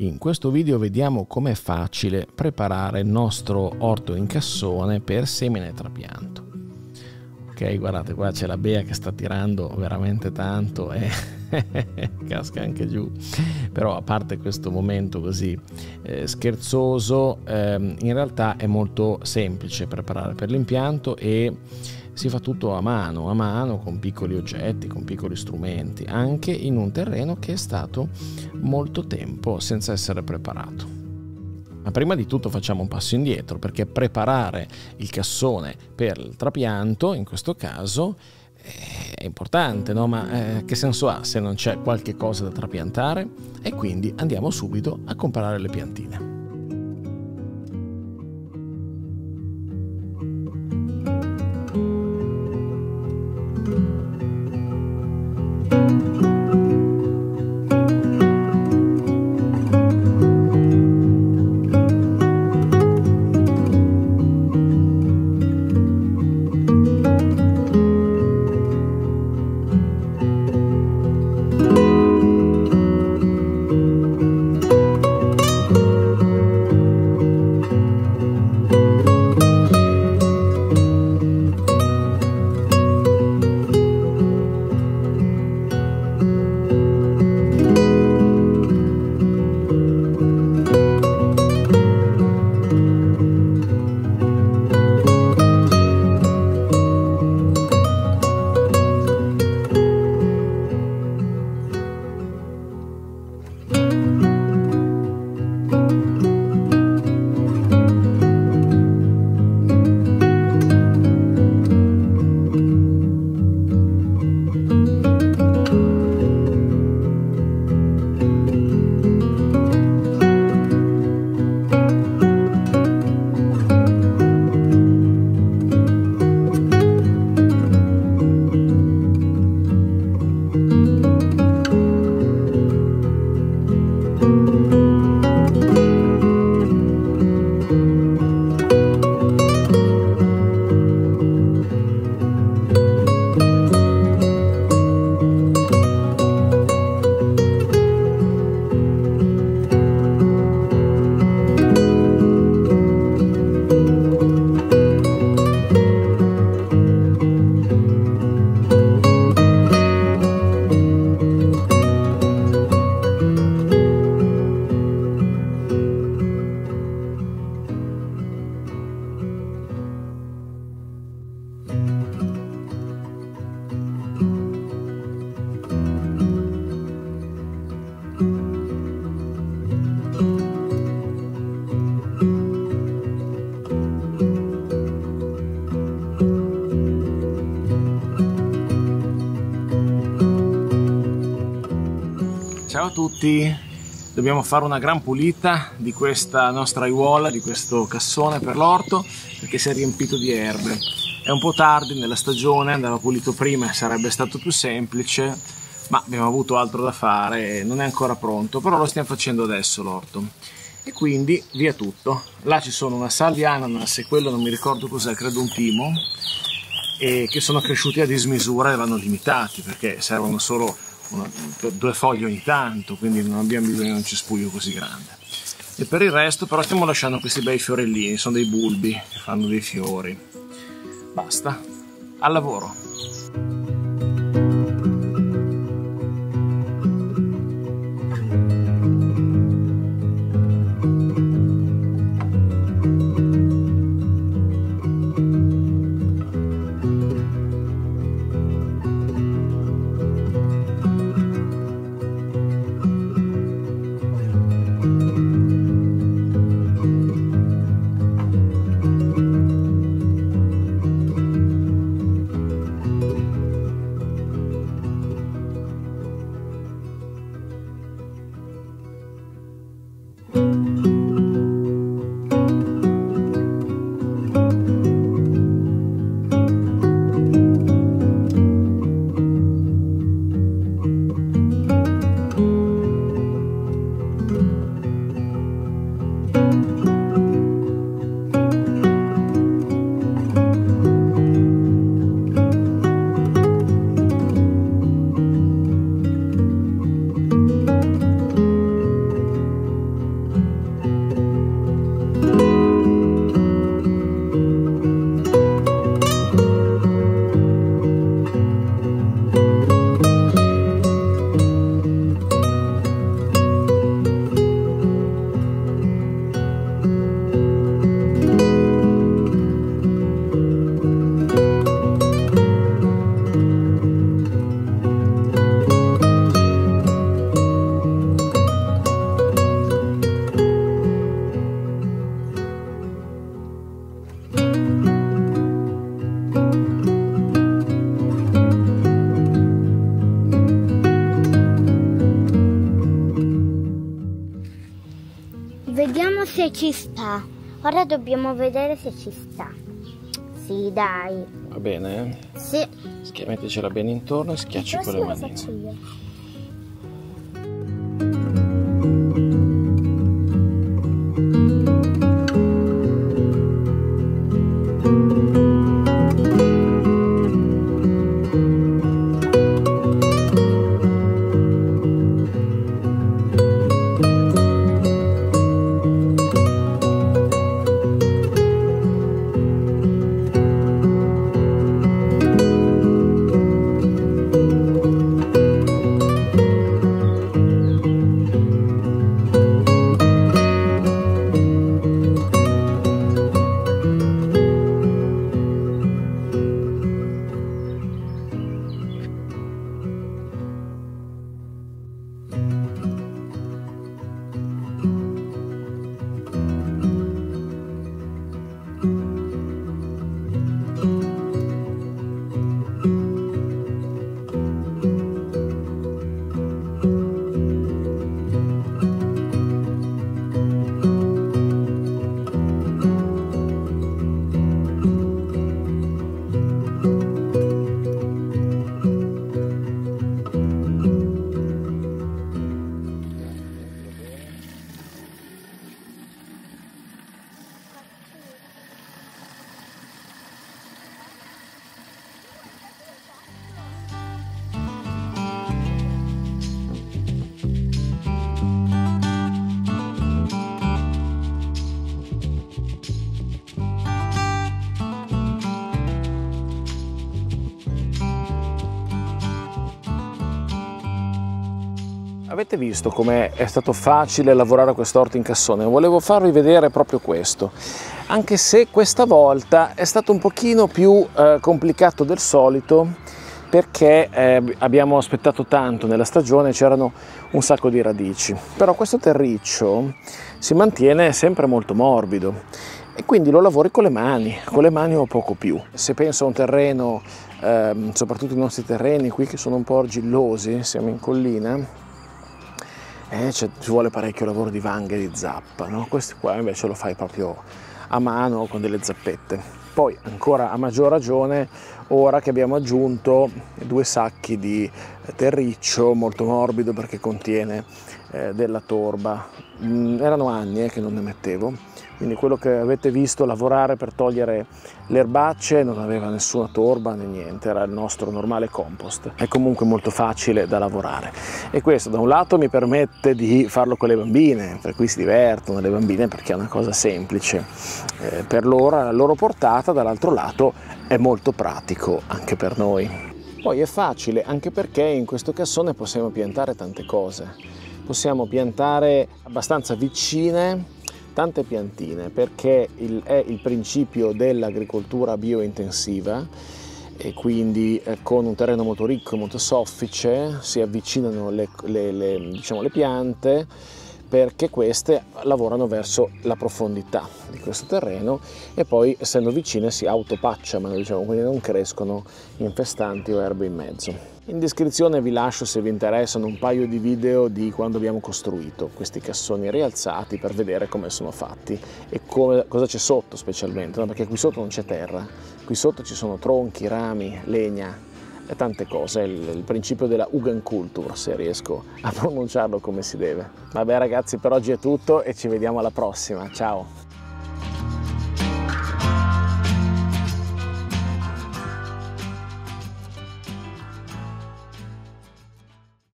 In questo video vediamo com'è facile preparare il nostro orto in cassone per semine trapianto. Ok, guardate qua c'è la Bea che sta tirando veramente tanto e casca anche giù. Però a parte questo momento così eh, scherzoso, ehm, in realtà è molto semplice preparare per l'impianto e si fa tutto a mano, a mano, con piccoli oggetti, con piccoli strumenti, anche in un terreno che è stato molto tempo senza essere preparato. Ma prima di tutto facciamo un passo indietro perché preparare il cassone per il trapianto, in questo caso, è importante, no? Ma eh, che senso ha se non c'è qualche cosa da trapiantare? E quindi andiamo subito a comprare le piantine. Ciao a tutti, dobbiamo fare una gran pulita di questa nostra aiuola, di questo cassone per l'orto perché si è riempito di erbe. È un po' tardi nella stagione, andava pulito prima e sarebbe stato più semplice, ma abbiamo avuto altro da fare non è ancora pronto, però lo stiamo facendo adesso l'orto. E quindi via tutto. Là ci sono una salvia ananas e quello non mi ricordo cos'è, credo un timo, e che sono cresciuti a dismisura e vanno limitati perché servono solo una, due foglie ogni tanto, quindi non abbiamo bisogno di un cespuglio così grande. E per il resto però stiamo lasciando questi bei fiorellini, sono dei bulbi che fanno dei fiori. Basta, al lavoro! Se ci sta. Ora dobbiamo vedere se ci sta. Sì, dai. Va bene? Sì. Metticela bene intorno e schiacci con le mani. Avete visto come è stato facile lavorare a quest'orto in cassone? Volevo farvi vedere proprio questo, anche se questa volta è stato un pochino più eh, complicato del solito perché eh, abbiamo aspettato tanto nella stagione, c'erano un sacco di radici, però questo terriccio si mantiene sempre molto morbido e quindi lo lavori con le mani, con le mani o poco più. Se penso a un terreno, eh, soprattutto i nostri terreni qui che sono un po' argillosi, siamo in collina, eh, ci vuole parecchio lavoro di vanghe e di zappa, no? questo qua invece lo fai proprio a mano con delle zappette. Poi ancora a maggior ragione ora che abbiamo aggiunto due sacchi di terriccio molto morbido perché contiene eh, della torba. Mm, erano anni eh, che non ne mettevo quindi quello che avete visto lavorare per togliere le erbacce non aveva nessuna torba né niente, era il nostro normale compost. È comunque molto facile da lavorare e questo da un lato mi permette di farlo con le bambine, per cui si divertono le bambine perché è una cosa semplice eh, per loro, alla loro portata, dall'altro lato è molto pratico anche per noi. Poi è facile anche perché in questo cassone possiamo piantare tante cose. Possiamo piantare abbastanza vicine tante piantine perché il, è il principio dell'agricoltura biointensiva e quindi eh, con un terreno molto ricco e molto soffice si avvicinano le, le, le, diciamo, le piante perché queste lavorano verso la profondità di questo terreno e poi essendo vicine si autopacciano, diciamo, quindi non crescono infestanti o erbe in mezzo. In descrizione vi lascio se vi interessano un paio di video di quando abbiamo costruito questi cassoni rialzati per vedere come sono fatti e come, cosa c'è sotto specialmente, no? perché qui sotto non c'è terra, qui sotto ci sono tronchi, rami, legna, tante cose, il, il principio della Ugenkultur, se riesco a pronunciarlo come si deve. Vabbè ragazzi, per oggi è tutto e ci vediamo alla prossima, ciao!